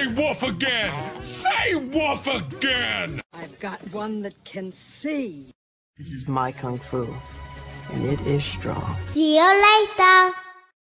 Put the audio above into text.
Say woof again! Say woof again! I've got one that can see. This is my kung fu, and it is strong. See you later.